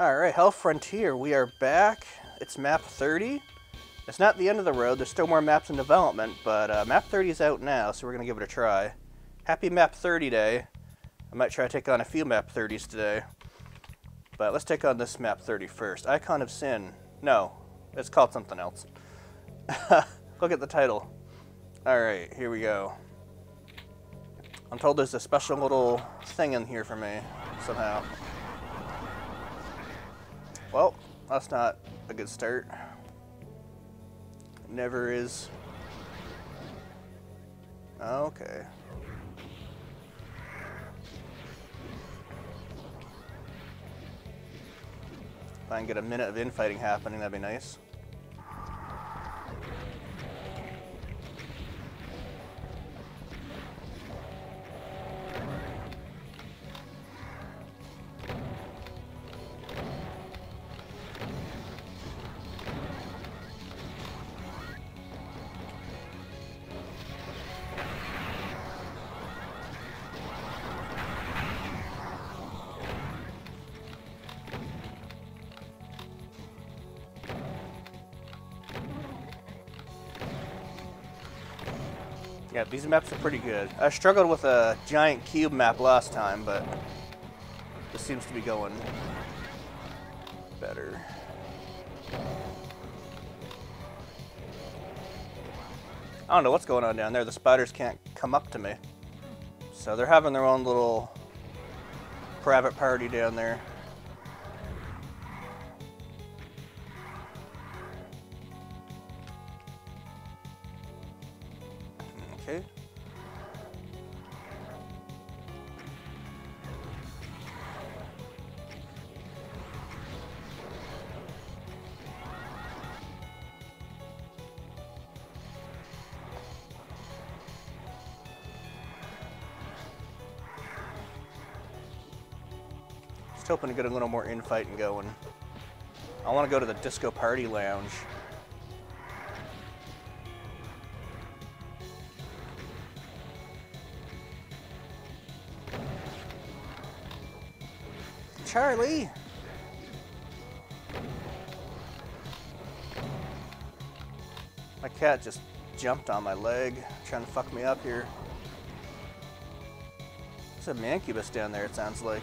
Alright, Hell Frontier, we are back. It's map 30. It's not the end of the road, there's still more maps in development, but uh, map 30 is out now, so we're going to give it a try. Happy map 30 day. I might try to take on a few map 30s today. But let's take on this map 30 first. Icon of Sin. No, it's called something else. Look at the title. Alright, here we go. I'm told there's a special little thing in here for me, somehow. Well, that's not a good start. Never is. Okay. If I can get a minute of infighting happening, that'd be nice. Yeah, these maps are pretty good. I struggled with a giant cube map last time, but this seems to be going better. I don't know what's going on down there. The spiders can't come up to me. So they're having their own little private party down there. Hoping to get a little more infighting going. I want to go to the disco party lounge. Charlie! My cat just jumped on my leg, trying to fuck me up here. It's a mancubus down there, it sounds like.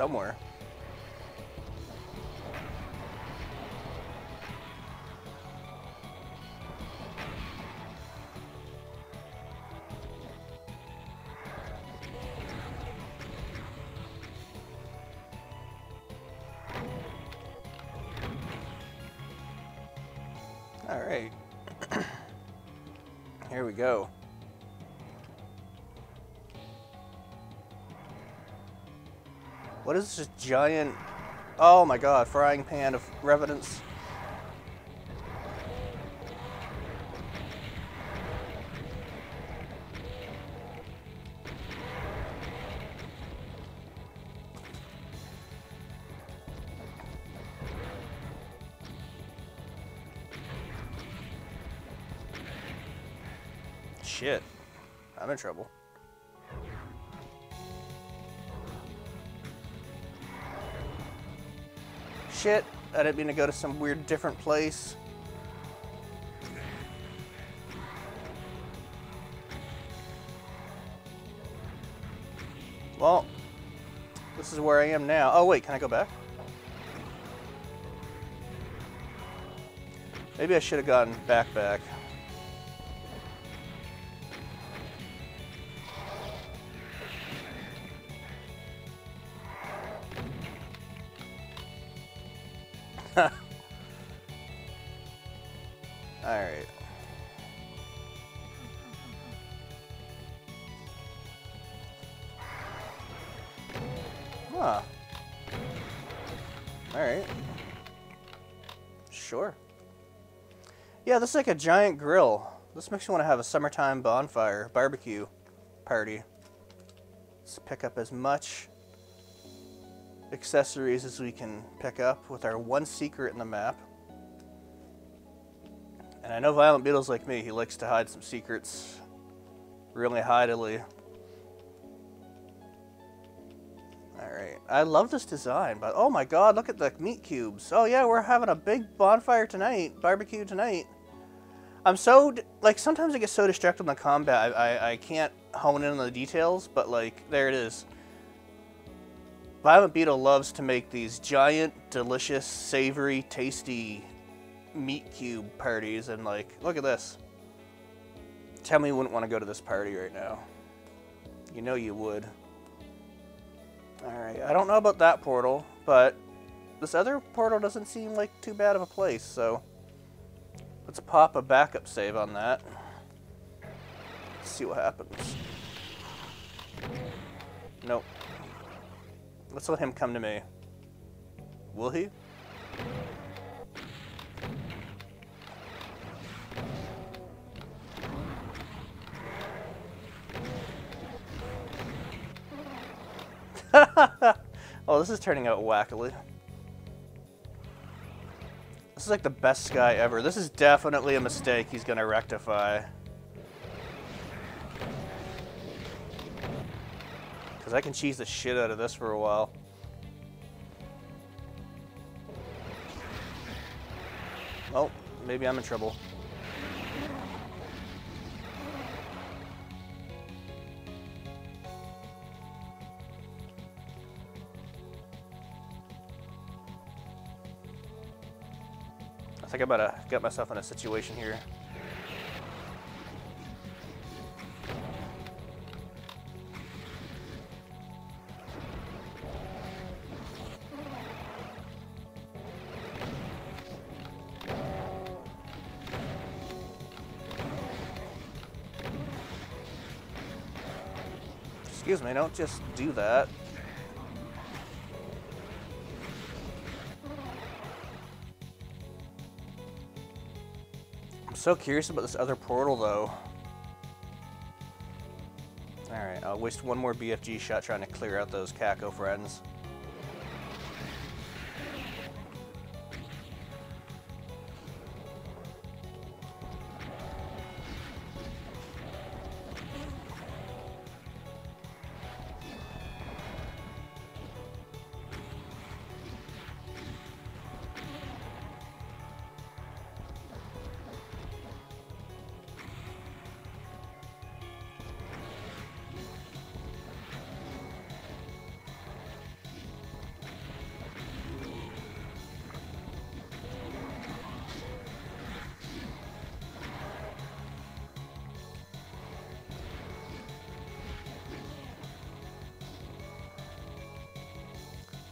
Somewhere. All right. Here we go. What is this giant... Oh my god, frying pan of revenants. Shit. I'm in trouble. Shit. I to go to some weird different place. Well, this is where I am now. Oh wait, can I go back? Maybe I should have gotten back back. Yeah, this is like a giant grill. This makes me want to have a summertime bonfire, barbecue party. Let's pick up as much accessories as we can pick up with our one secret in the map. And I know Violent Beetle's like me, he likes to hide some secrets really hidily. Alright, I love this design, but oh my god, look at the meat cubes. Oh yeah, we're having a big bonfire tonight, barbecue tonight. I'm so, like, sometimes I get so distracted in the combat, I, I, I can't hone in on the details, but like, there it is. Violent Beetle loves to make these giant, delicious, savory, tasty meat cube parties, and like, look at this. Tell me you wouldn't want to go to this party right now. You know you would. Alright, I don't know about that portal, but this other portal doesn't seem like too bad of a place, so let's pop a backup save on that. Let's see what happens. Nope. Let's let him come to me. Will he? oh, this is turning out wackily. This is like the best sky ever. This is definitely a mistake he's to rectify. Because I can cheese the shit out of this for a while. Oh, maybe I'm in trouble. Think I better get myself in a situation here. Excuse me, don't just do that. So curious about this other portal, though. Alright, I'll waste one more BFG shot trying to clear out those Caco friends.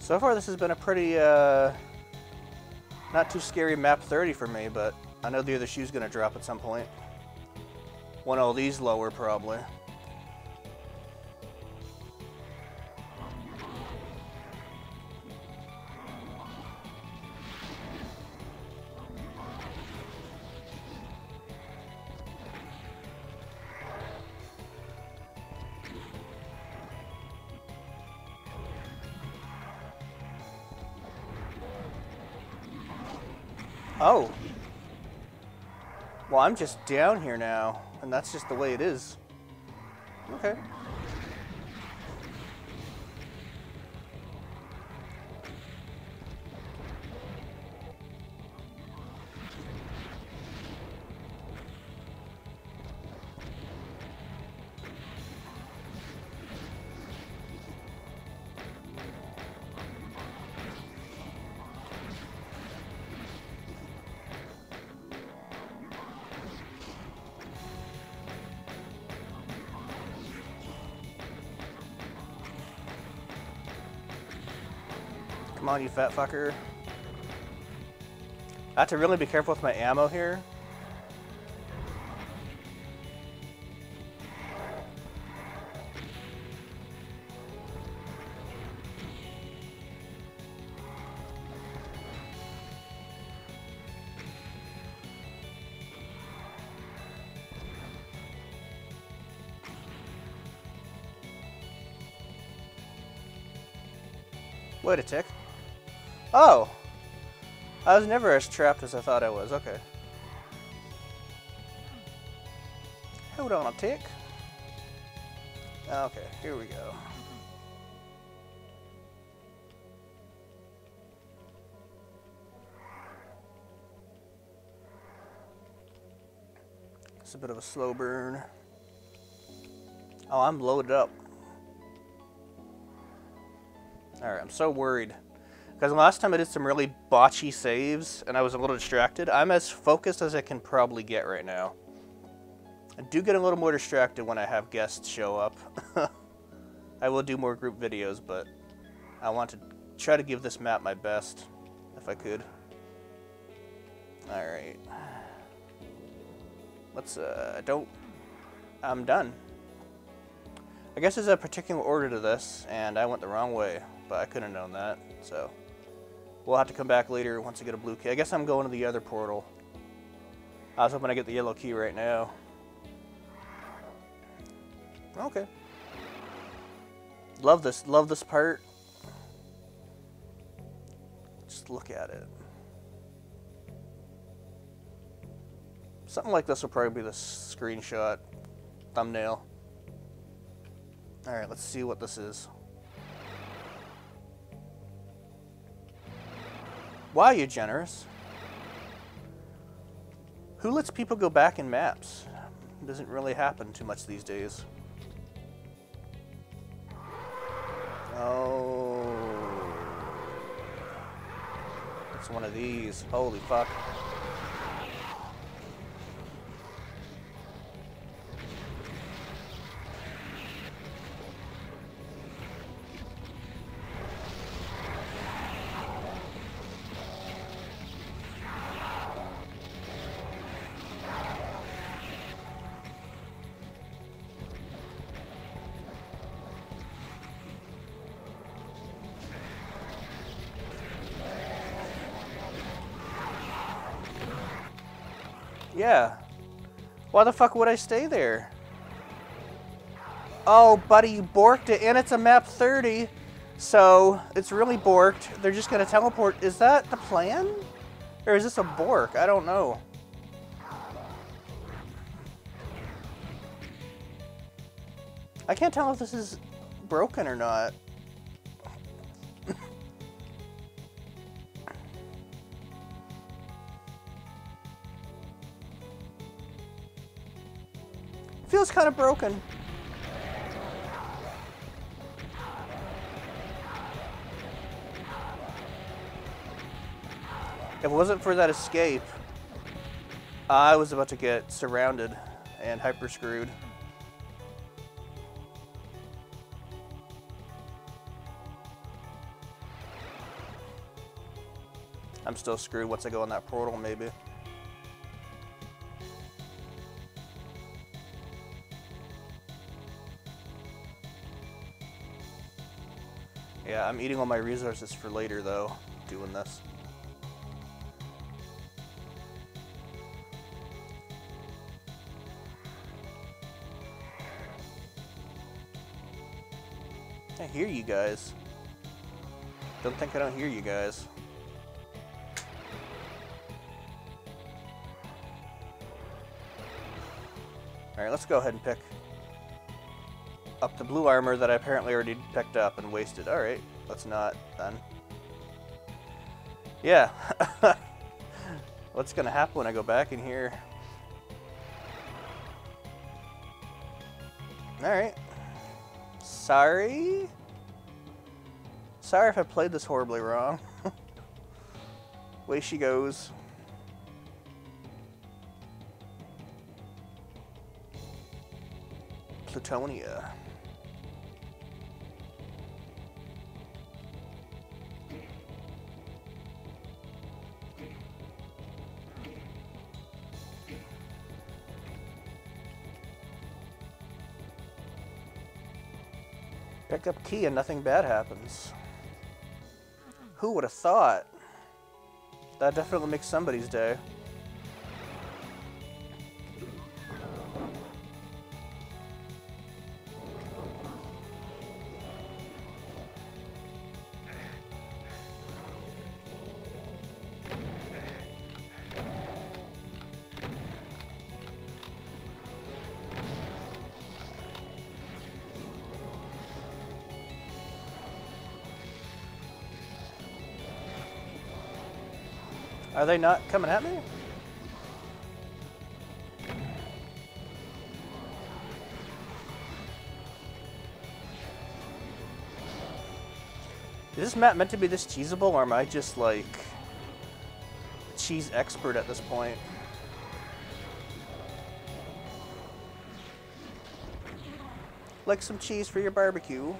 So far this has been a pretty, uh, not too scary map 30 for me, but I know the other shoe's going to drop at some point. One of these lower, probably. I'm just down here now, and that's just the way it is. Okay. Come on, you fat fucker. I have to really be careful with my ammo here. Wait a tick. Oh! I was never as trapped as I thought I was. Okay. Hold on a tick. Okay, here we go. It's a bit of a slow burn. Oh, I'm loaded up. Alright, I'm so worried. Because last time I did some really botchy saves, and I was a little distracted. I'm as focused as I can probably get right now. I do get a little more distracted when I have guests show up. I will do more group videos, but I want to try to give this map my best, if I could. Alright. Let's, uh, don't... I'm done. I guess there's a particular order to this, and I went the wrong way, but I couldn't have known that, so... We'll have to come back later once I get a blue key. I guess I'm going to the other portal. I was hoping I get the yellow key right now. Okay. Love this. Love this part. Just look at it. Something like this will probably be the screenshot thumbnail. Alright, let's see what this is. Wow, you generous. Who lets people go back in maps? It doesn't really happen too much these days. Oh. It's one of these. Holy fuck. Why the fuck would I stay there? Oh, buddy, you borked it, and it's a map 30, so it's really borked. They're just gonna teleport. Is that the plan? Or is this a bork? I don't know. I can't tell if this is broken or not. Feels kind of broken. If it wasn't for that escape, I was about to get surrounded and hyper screwed. I'm still screwed once I go in that portal, maybe. Yeah, I'm eating all my resources for later, though, doing this. I hear you guys. Don't think I don't hear you guys. Alright, let's go ahead and pick up the blue armor that I apparently already picked up and wasted. Alright, let's not then. Yeah. What's gonna happen when I go back in here? Alright. Sorry? Sorry if I played this horribly wrong. Way she goes. Plutonia. Pick up key and nothing bad happens. Who would have thought? That definitely makes somebody's day. Are they not coming at me? Is this map meant to be this cheesable, or am I just, like, cheese expert at this point? Like some cheese for your barbecue.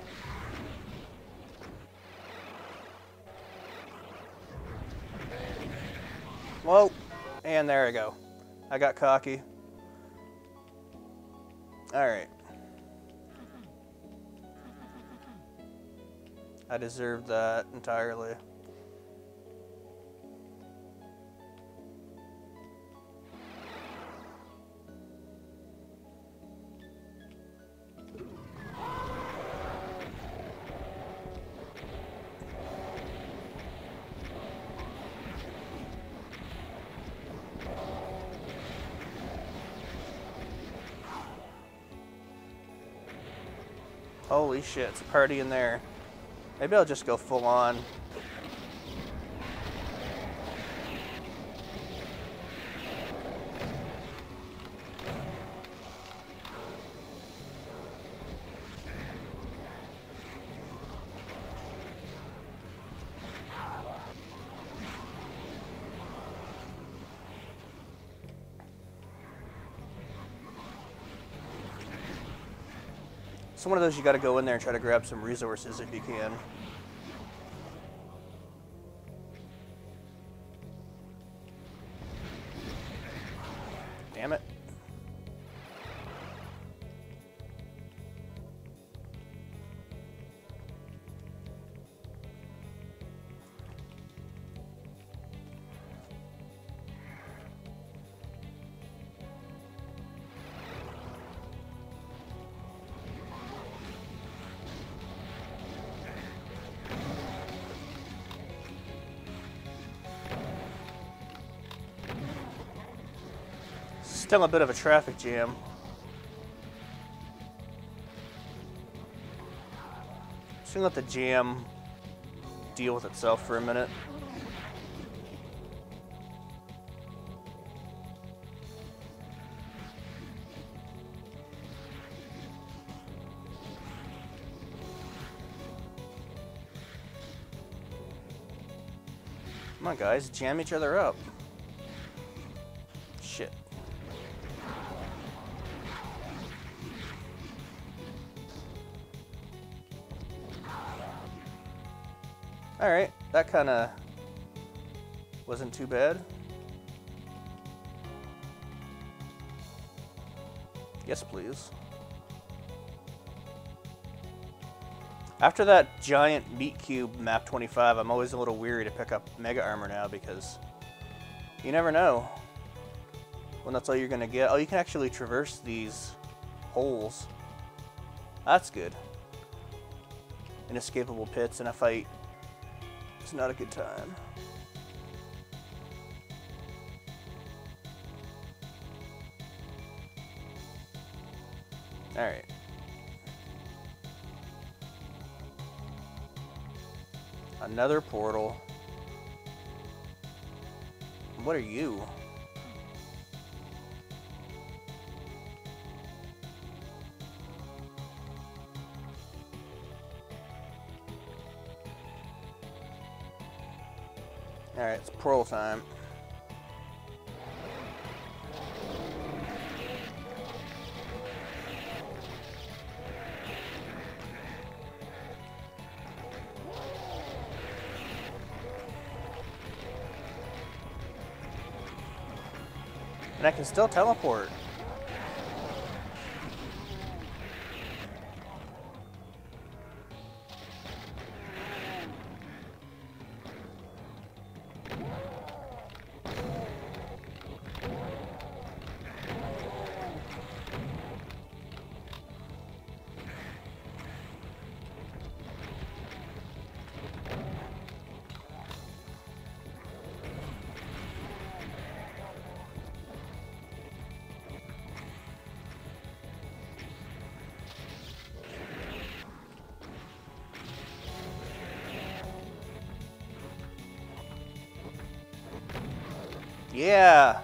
Whoa, and there I go. I got cocky. Alright. I deserve that entirely. Holy shit, it's a party in there. Maybe I'll just go full on. So one of those you got to go in there and try to grab some resources if you can. Still a bit of a traffic jam. Just gonna let the jam deal with itself for a minute. Come on, guys, jam each other up. Alright, that kind of wasn't too bad. Yes, please. After that giant meat cube map 25, I'm always a little weary to pick up Mega Armor now because you never know when that's all you're going to get. Oh, you can actually traverse these holes. That's good. Inescapable pits in a fight it's not a good time. Alright. Another portal. What are you? Alright, it's pearl time. And I can still teleport.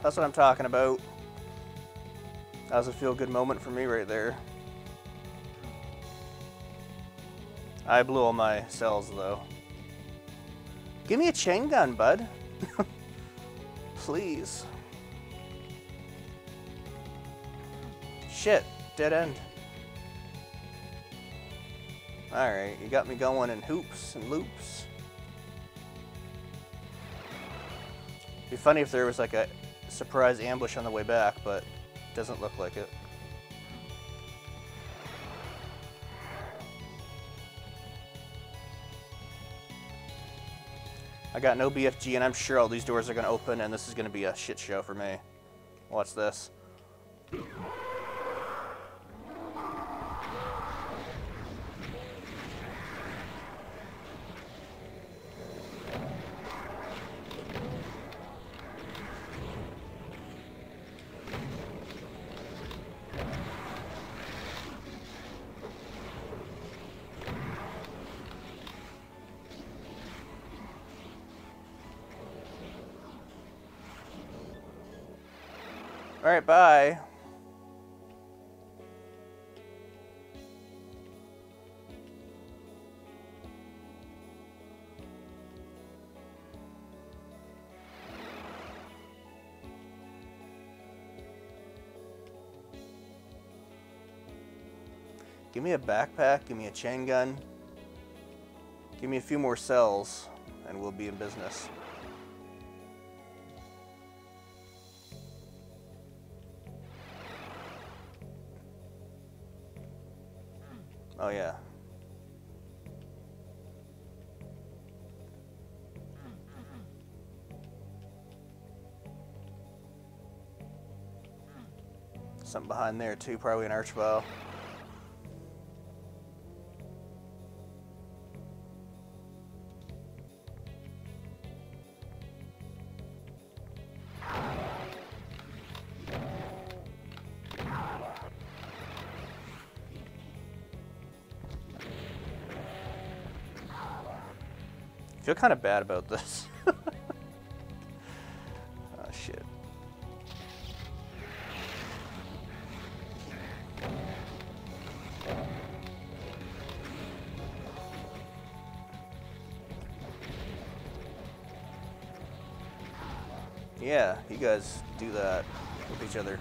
That's what I'm talking about. That was a feel-good moment for me right there. I blew all my cells, though. Give me a chain gun, bud. Please. Shit, dead end. Alright, you got me going in hoops and loops. It'd Be funny if there was like a surprise ambush on the way back, but doesn't look like it. I got no BFG, and I'm sure all these doors are going to open, and this is going to be a shit show for me. Watch this? Give me a backpack, give me a chain gun, give me a few more cells, and we'll be in business. Oh yeah. Something behind there too, probably an archbow. Feel kind of bad about this. oh shit. Yeah, you guys do that with each other.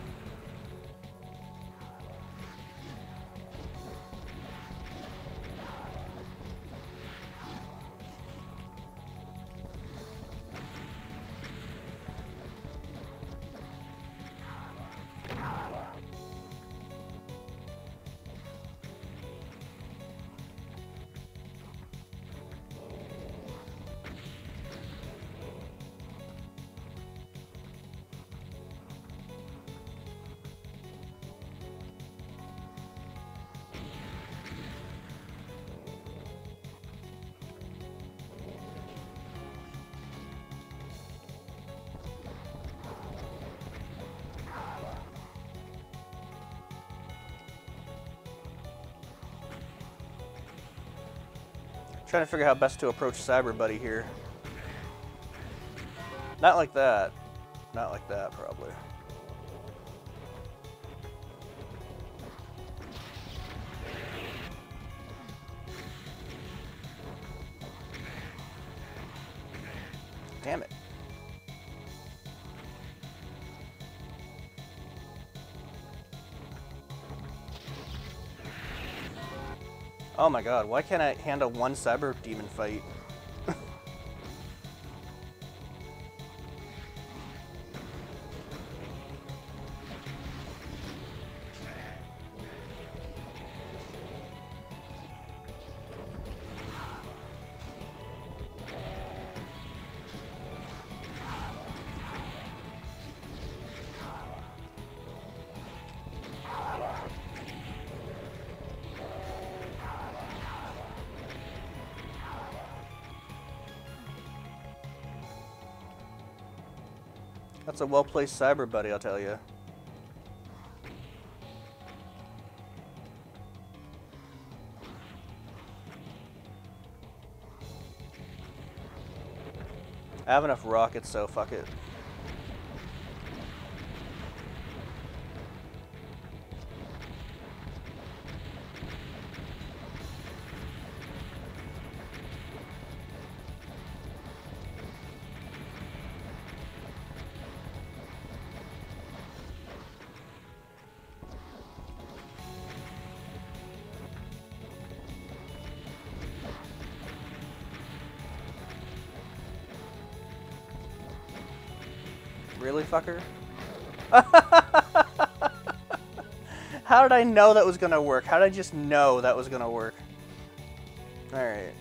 Trying to figure out how best to approach Cyber Buddy here. Not like that. Not like that, probably. Oh my god, why can't I handle one cyber demon fight? That's a well-placed cyber buddy, I'll tell you. I have enough rockets, so fuck it. Really, fucker? How did I know that was gonna work? How did I just know that was gonna work? Alright.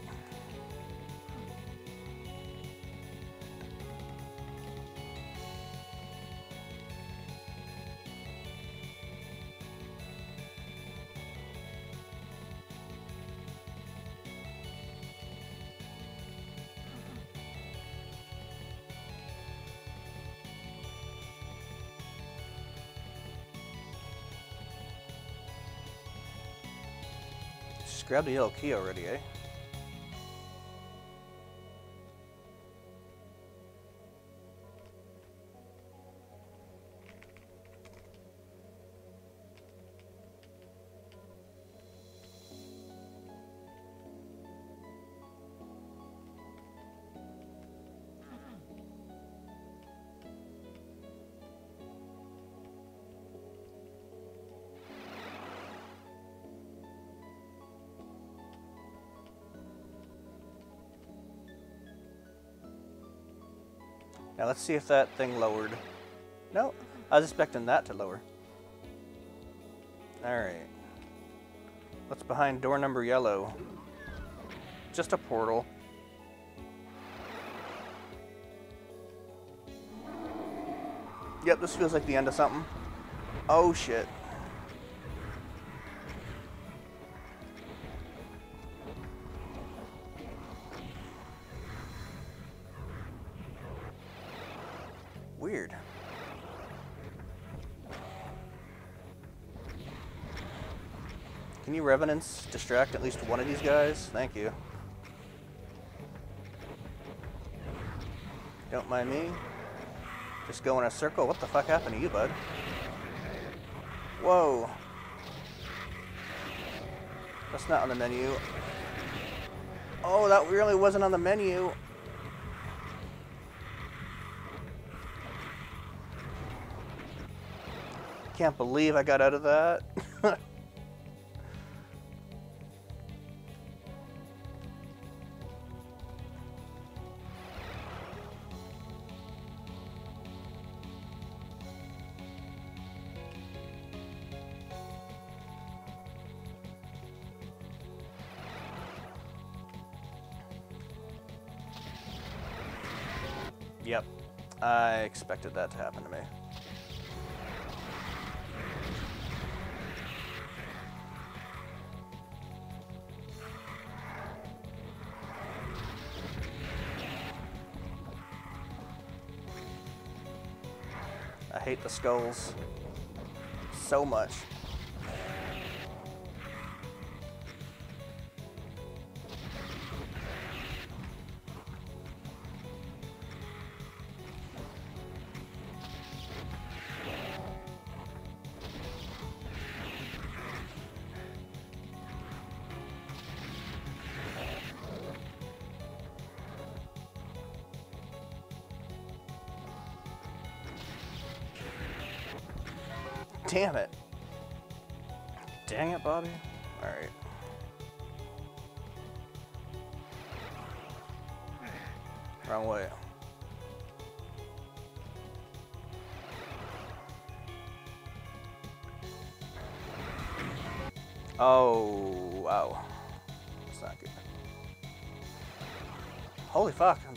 Just grab the yellow key already, eh? Now let's see if that thing lowered. No, I was expecting that to lower. Alright. What's behind door number yellow? Just a portal. Yep, this feels like the end of something. Oh shit. Revenants distract at least one of these guys? Thank you. Don't mind me. Just go in a circle. What the fuck happened to you, bud? Whoa. That's not on the menu. Oh, that really wasn't on the menu. Can't believe I got out of that. expected that to happen to me. I hate the skulls so much.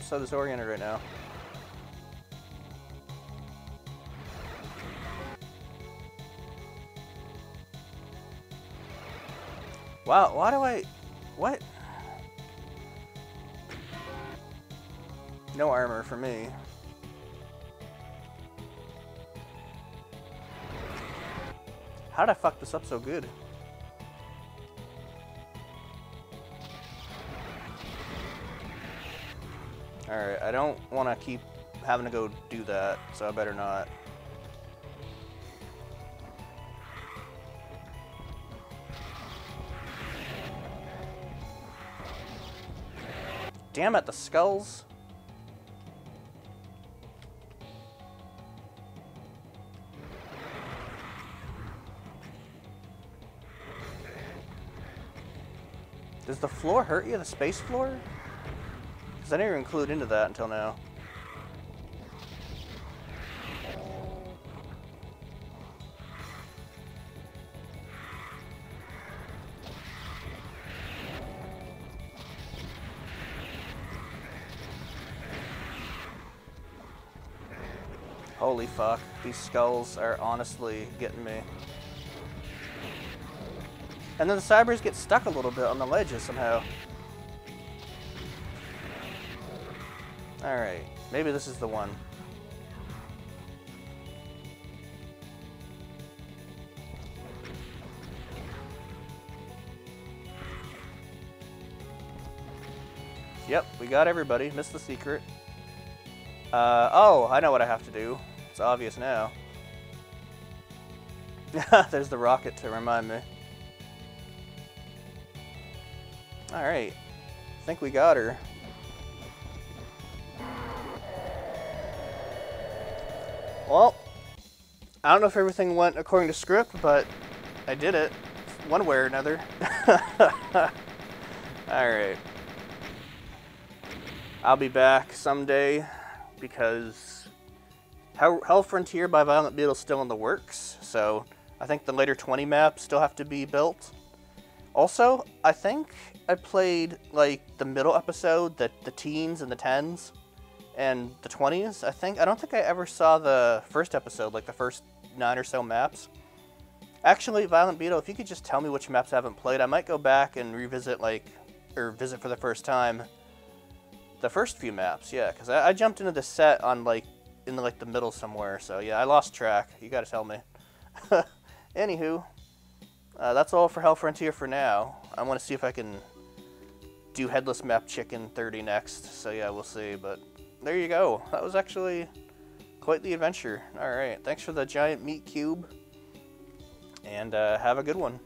So disoriented right now. Wow, why do I... What? No armor for me. How did I fuck this up so good? Want to keep having to go do that, so I better not. Damn it, the skulls. Does the floor hurt you, the space floor? Because I didn't even include into that until now. Holy fuck, these skulls are honestly getting me. And then the cybers get stuck a little bit on the ledges somehow. Alright, maybe this is the one. Yep, we got everybody. Missed the secret. Uh, oh, I know what I have to do. It's obvious now. There's the rocket to remind me. Alright. I think we got her. Well, I don't know if everything went according to script, but I did it. One way or another. Alright. I'll be back someday because Hell Frontier by Violent Beetle is still in the works, so I think the later 20 maps still have to be built. Also, I think I played like the middle episode, the, the teens and the tens, and the 20s, I think. I don't think I ever saw the first episode, like the first nine or so maps. Actually, Violent Beetle, if you could just tell me which maps I haven't played, I might go back and revisit, like, or visit for the first time the first few maps, yeah, because I, I, jumped into the set on like in the, like the middle somewhere. So yeah, I lost track. You got to tell me. Anywho, uh, that's all for Hell Frontier for now. I want to see if I can do Headless Map Chicken 30 next. So yeah, we'll see. But there you go. That was actually quite the adventure. All right, thanks for the giant meat cube, and uh, have a good one.